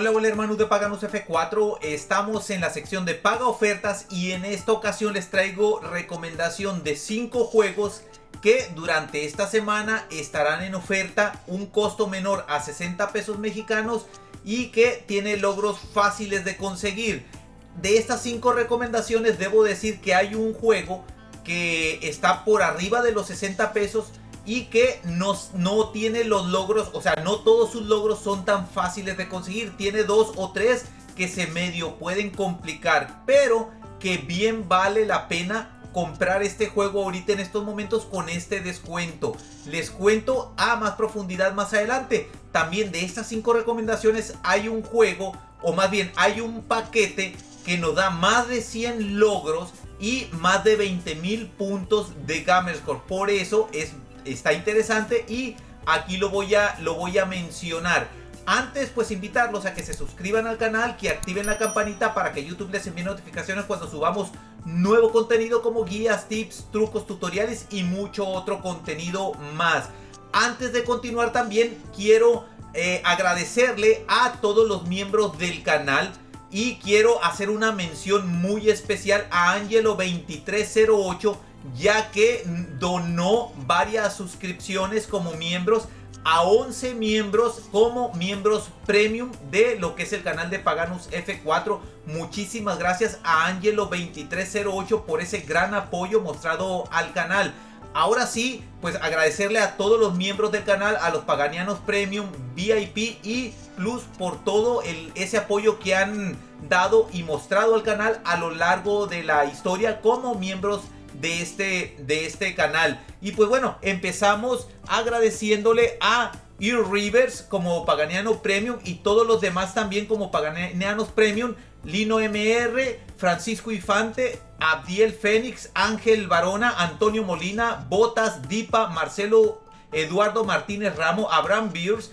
Hola, hola hermanos de Paganos F4, estamos en la sección de paga ofertas y en esta ocasión les traigo recomendación de 5 juegos que durante esta semana estarán en oferta un costo menor a 60 pesos mexicanos y que tiene logros fáciles de conseguir. De estas 5 recomendaciones debo decir que hay un juego que está por arriba de los 60 pesos y que no, no tiene los logros, o sea, no todos sus logros son tan fáciles de conseguir. Tiene dos o tres que se medio pueden complicar, pero que bien vale la pena comprar este juego ahorita en estos momentos con este descuento. Les cuento a más profundidad más adelante. También de estas cinco recomendaciones hay un juego, o más bien hay un paquete que nos da más de 100 logros y más de 20 mil puntos de Gamerscore. Por eso es, está interesante y aquí lo voy, a, lo voy a mencionar. Antes, pues invitarlos a que se suscriban al canal, que activen la campanita para que YouTube les envíe notificaciones cuando subamos nuevo contenido como guías, tips, trucos, tutoriales y mucho otro contenido más. Antes de continuar también quiero eh, agradecerle a todos los miembros del canal y quiero hacer una mención muy especial a Angelo2308 ya que donó varias suscripciones como miembros a 11 miembros como miembros premium de lo que es el canal de Paganus F4. Muchísimas gracias a Angelo2308 por ese gran apoyo mostrado al canal. Ahora sí, pues agradecerle a todos los miembros del canal, a los Paganianos Premium, VIP y Plus por todo el, ese apoyo que han dado y mostrado al canal a lo largo de la historia como miembros de este, de este canal. Y pues bueno, empezamos agradeciéndole a Ear Rivers como Paganiano Premium y todos los demás también como Paganianos Premium. Lino MR, Francisco Infante, Abdiel Fénix, Ángel Barona, Antonio Molina, Botas, Dipa, Marcelo Eduardo Martínez Ramo, Abraham Beers,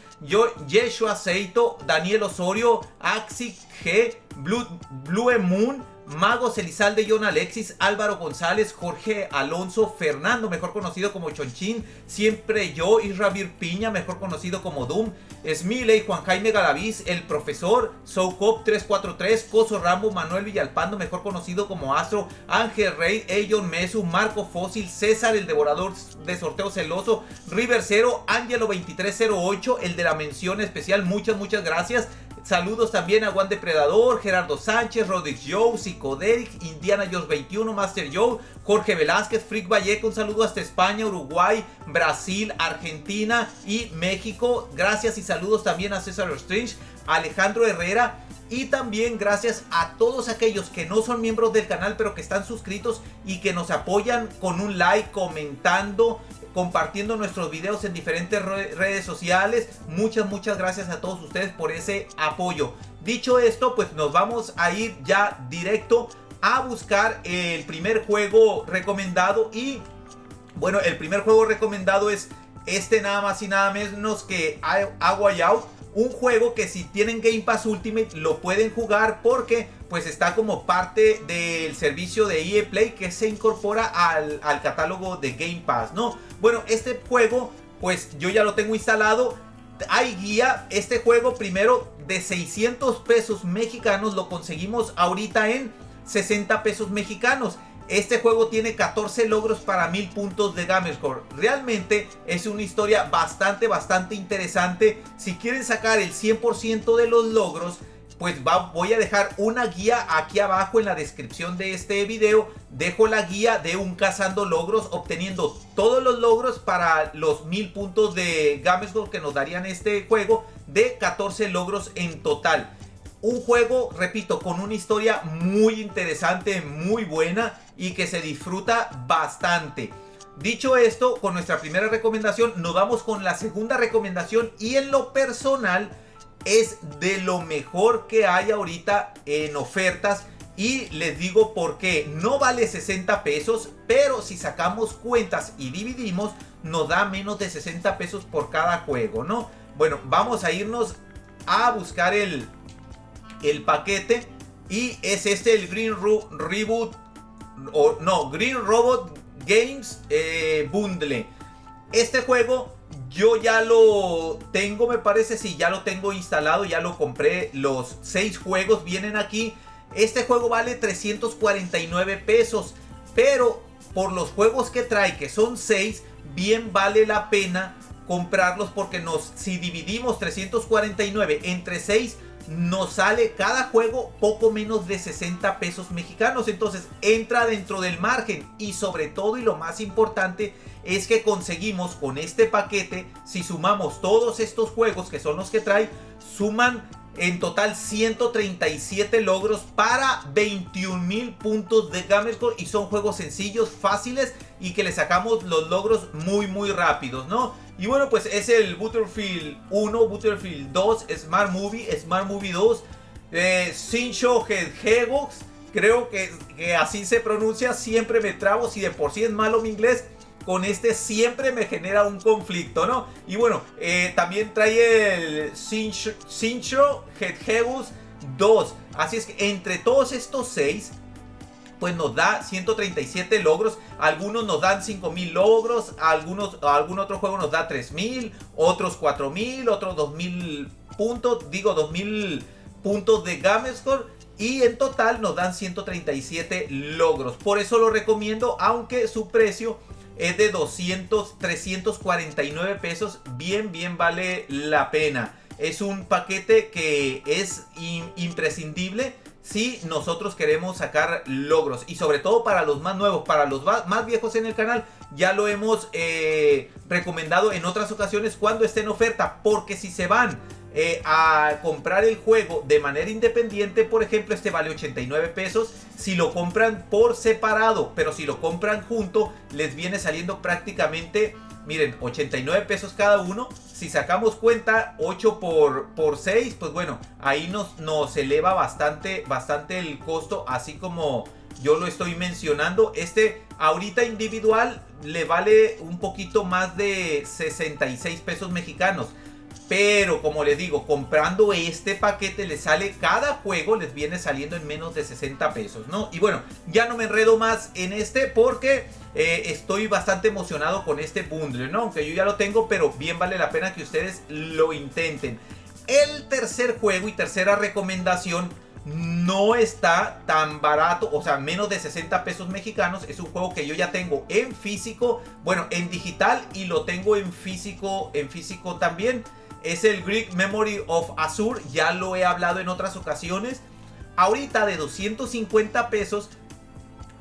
Yeshua Seito, Daniel Osorio, Axi G, Blue Moon, Magos Elizalde, John Alexis, Álvaro González, Jorge Alonso, Fernando, mejor conocido como Chonchín, Siempre Yo, Israel Piña, mejor conocido como Doom, Smiley, Juan Jaime Galaviz, El Profesor, Soucop 343, Coso Rambo, Manuel Villalpando, mejor conocido como Astro, Ángel Rey, Eyon Mesu, Marco Fósil, César, el Devorador de Sorteo Celoso, River Cero, Ángelo 2308, el de la mención especial, muchas, muchas gracias. Saludos también a Juan Depredador, Gerardo Sánchez, Rodix Joe, Psicodelic, Indiana Jones 21, Master Joe, Jorge Velázquez, Frick Vallejo, un saludo hasta España, Uruguay, Brasil, Argentina y México. Gracias y saludos también a César Strange, Alejandro Herrera. Y también gracias a todos aquellos que no son miembros del canal pero que están suscritos y que nos apoyan con un like, comentando, compartiendo nuestros videos en diferentes redes sociales. Muchas, muchas gracias a todos ustedes por ese apoyo. Dicho esto, pues nos vamos a ir ya directo a buscar el primer juego recomendado y bueno, el primer juego recomendado es este nada más y nada menos que Agua Out. Un juego que si tienen Game Pass Ultimate lo pueden jugar porque pues está como parte del servicio de EA Play que se incorpora al, al catálogo de Game Pass, ¿no? Bueno, este juego, pues yo ya lo tengo instalado. Hay guía. Este juego primero de 600 pesos mexicanos lo conseguimos ahorita en 60 pesos mexicanos. Este juego tiene 14 logros para 1000 puntos de Gamerscore. Realmente es una historia bastante, bastante interesante. Si quieren sacar el 100% de los logros, pues voy a dejar una guía aquí abajo en la descripción de este video. Dejo la guía de un cazando logros, obteniendo todos los logros para los 1000 puntos de Gamescore que nos darían este juego de 14 logros en total. Un juego, repito, con una historia muy interesante, muy buena y que se disfruta bastante. Dicho esto, con nuestra primera recomendación, nos vamos con la segunda recomendación y en lo personal es de lo mejor que hay ahorita en ofertas. Y les digo por qué. No vale 60 pesos, pero si sacamos cuentas y dividimos, nos da menos de 60 pesos por cada juego, ¿no? Bueno, vamos a irnos a buscar el, el paquete. Y es este el Green Reboot. O no, Green Robot Games eh, Bundle. Este juego Yo ya lo tengo, me parece, si ya lo tengo instalado, ya lo compré. Los seis juegos vienen aquí. Este juego vale 349 pesos, pero por los juegos que trae, que son seis, bien vale la pena comprarlos porque nos, si dividimos 349 entre 6, nos sale cada juego poco menos de 60 pesos mexicanos. Entonces entra dentro del margen y sobre todo y lo más importante es que conseguimos con este paquete, si sumamos todos estos juegos que son los que trae, suman en total 137 logros para 21 mil puntos de Gamerscore y son juegos sencillos, fáciles y que le sacamos los logros muy muy rápidos, ¿no? Y bueno, pues es el Butterfield 1, Butterfield 2, Smart Movie, Smart Movie 2, eh, Sincho Hedgehogs, creo que, así se pronuncia, siempre me trabo, si de por sí es malo mi inglés, con este siempre me genera un conflicto, ¿no? Y bueno, eh, también trae el Sincho Hedgehogs 2. Así es que entre todos estos seis, pues nos da 137 logros. Algunos nos dan 5000 logros, algunos, algún otro juego nos da 3000, otros 4000, otros 2000 puntos, digo 2000 puntos de Gamescore. Y en total nos dan 137 logros. Por eso lo recomiendo, aunque su precio es de 200, 349 pesos. Bien, bien vale la pena. Es un paquete que es imprescindible si nosotros queremos sacar logros. Y sobre todo para los más nuevos, para los más viejos en el canal. Ya lo hemos eh, recomendado en otras ocasiones cuando esté en oferta. Porque si se van eh, a comprar el juego de manera independiente, por ejemplo, este vale 89 pesos. Si lo compran por separado, pero si lo compran junto, les viene saliendo prácticamente, miren, 89 pesos cada uno. Si sacamos cuenta 8 por, por 6, pues bueno, ahí nos, nos eleva bastante, bastante el costo, así como yo lo estoy mencionando. Este ahorita individual le vale un poquito más de 66 pesos mexicanos. Pero como les digo, comprando este paquete les sale cada juego, les viene saliendo en menos de 60 pesos, ¿no? Y bueno, ya no me enredo más en este porque eh, estoy bastante emocionado con este bundle, ¿no? Aunque yo ya lo tengo, pero bien vale la pena que ustedes lo intenten. El tercer juego y tercera recomendación no está tan barato, o sea, menos de 60 pesos mexicanos. Es un juego que yo ya tengo en físico, bueno, en digital y lo tengo en físico, en físico también es el Greek Memory of Azure. Ya lo he hablado en otras ocasiones. Ahorita de 250 pesos,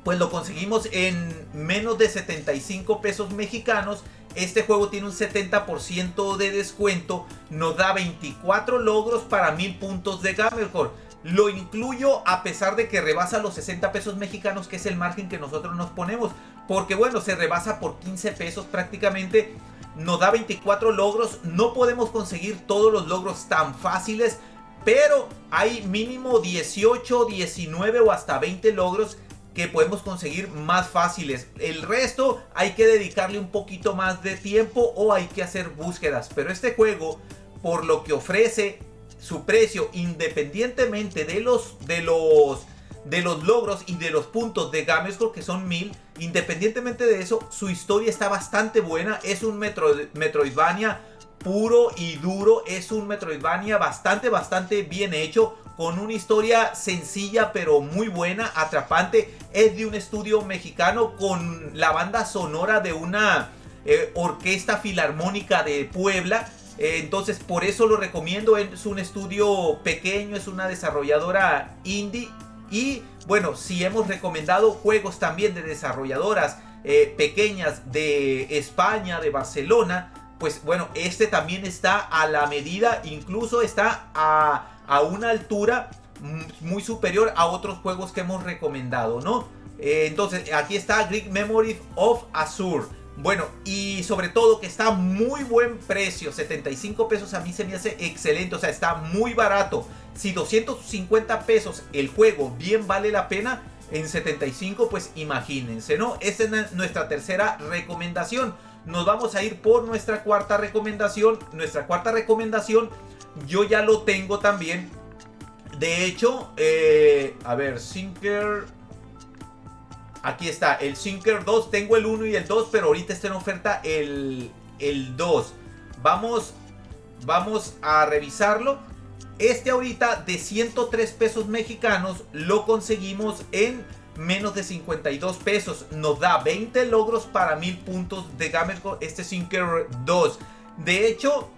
pues lo conseguimos en menos de 75 pesos mexicanos. Este juego tiene un 70% de descuento. Nos da 24 logros para 1000 puntos de Gamercore. Lo incluyo a pesar de que rebasa los 60 pesos mexicanos, que es el margen que nosotros nos ponemos. Porque bueno, se rebasa por 15 pesos prácticamente nos da 24 logros. No podemos conseguir todos los logros tan fáciles, pero hay mínimo 18, 19 o hasta 20 logros que podemos conseguir más fáciles. El resto hay que dedicarle un poquito más de tiempo o hay que hacer búsquedas. Pero este juego, por lo que ofrece, su precio, independientemente de los, de los de los logros y de los puntos de Gamescore, que son mil. Independientemente de eso, su historia está bastante buena. Es un Metroidvania puro y duro. Es un Metroidvania bastante, bastante bien hecho. Con una historia sencilla pero muy buena, atrapante. Es de un estudio mexicano con la banda sonora de una eh, orquesta filarmónica de Puebla. Eh, entonces por eso lo recomiendo. Es un estudio pequeño, es una desarrolladora indie y bueno, si hemos recomendado juegos también de desarrolladoras eh, pequeñas de España, de Barcelona, pues bueno, este también está a la medida, incluso está a, una altura muy superior a otros juegos que hemos recomendado, ¿no? Eh, entonces, aquí está Greek Memory of Azure. Bueno, y sobre todo que está muy buen precio, 75 pesos a mí se me hace excelente, o sea, está muy barato. Si 250 pesos el juego bien vale la pena, en 75 pues imagínense, ¿no? Esta es nuestra tercera recomendación. Nos vamos a ir por nuestra cuarta recomendación. Nuestra cuarta recomendación yo ya lo tengo también. De hecho, eh, a ver, Sinker Aquí está, el Sinker 2. Tengo el 1 y el 2, pero ahorita está en oferta el, el 2. vamos, vamos a revisarlo. Este ahorita de 103 pesos mexicanos lo conseguimos en menos de 52 pesos. Nos da 20 logros para 1000 puntos de Gamerco este Sinker 2. De hecho,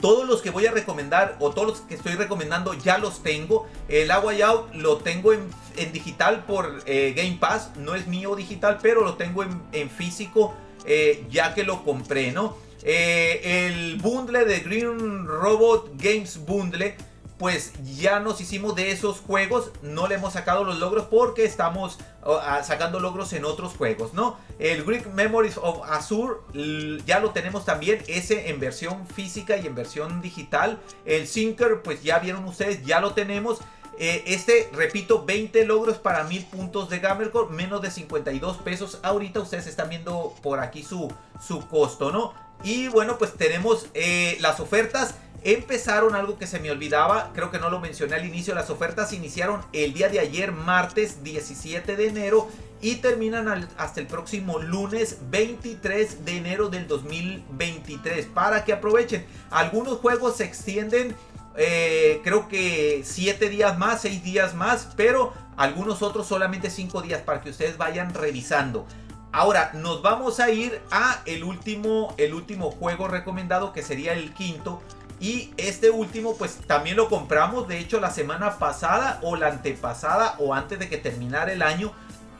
todos los que voy a recomendar o todos los que estoy recomendando ya los tengo. El Agua Out lo tengo en, digital por eh, Game Pass. No es mío digital, pero lo tengo en, físico eh, ya que lo compré, ¿no? Eh, el bundle de Green Robot Games Bundle pues ya nos hicimos de esos juegos, no le hemos sacado los logros porque estamos sacando logros en otros juegos, ¿no? El Greek Memories of Azure ya lo tenemos también, ese en versión física y en versión digital. El Sinker, pues ya vieron ustedes, ya lo tenemos. Eh, este, repito, 20 logros para 1000 puntos de Gamercore, menos de 52 pesos. Ahorita ustedes están viendo por aquí su, su costo, ¿no? Y bueno, pues tenemos eh, las ofertas empezaron algo que se me olvidaba, creo que no lo mencioné al inicio, las ofertas iniciaron el día de ayer, martes 17 de enero y terminan hasta el próximo lunes 23 de enero del 2023 para que aprovechen. Algunos juegos se extienden eh, creo que 7 días más, 6 días más, pero algunos otros solamente 5 días para que ustedes vayan revisando. Ahora nos vamos a ir a el último, el último juego recomendado que sería el quinto y este último pues también lo compramos, de hecho la semana pasada o la antepasada o antes de que terminara el año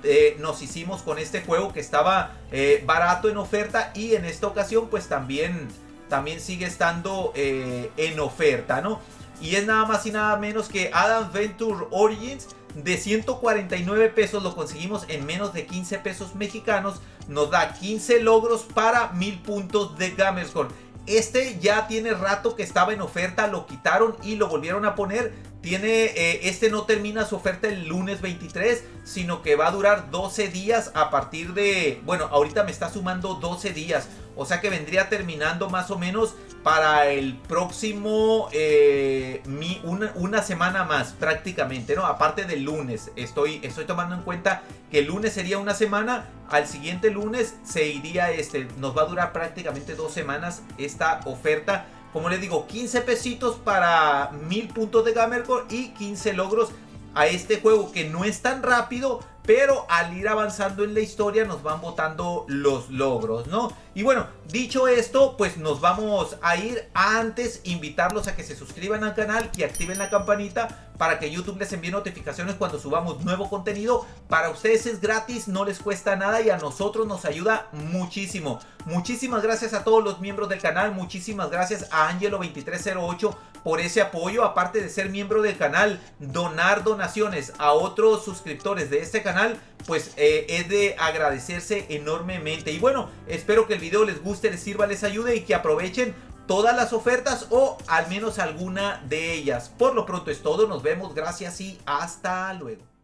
eh, nos hicimos con este juego que estaba eh, barato en oferta y en esta ocasión pues también, también sigue estando eh, en oferta, ¿no? Y es nada más y nada menos que Adam Venture Origins de 149 pesos lo conseguimos en menos de 15 pesos mexicanos. Nos da 15 logros para 1000 puntos de Gamerscore. Este ya tiene rato que estaba en oferta, lo quitaron y lo volvieron a poner. Tiene, eh, este no termina su oferta el lunes 23, sino que va a durar 12 días a partir de, bueno, ahorita me está sumando 12 días. O sea que vendría terminando más o menos para el próximo, eh, una, semana más prácticamente, ¿no? Aparte del lunes, estoy, estoy tomando en cuenta que el lunes sería una semana, al siguiente lunes se iría este, nos va a durar prácticamente dos semanas esta oferta. Como les digo, 15 pesitos para 1000 puntos de Gamercore y 15 logros a este juego que no es tan rápido, pero al ir avanzando en la historia nos van botando los logros, ¿no? Y bueno, dicho esto, pues nos vamos a ir antes invitarlos a que se suscriban al canal y activen la campanita para que YouTube les envíe notificaciones cuando subamos nuevo contenido. Para ustedes es gratis, no les cuesta nada y a nosotros nos ayuda muchísimo. Muchísimas gracias a todos los miembros del canal, muchísimas gracias a Angelo2308 por ese apoyo, aparte de ser miembro del canal, donar donaciones a otros suscriptores de este canal, pues eh, es de agradecerse enormemente. Y bueno, espero que el video les guste, les sirva, les ayude y que aprovechen todas las ofertas o al menos alguna de ellas. Por lo pronto es todo, nos vemos, gracias y hasta luego.